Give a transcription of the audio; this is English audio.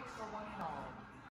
Rachel, for one and all.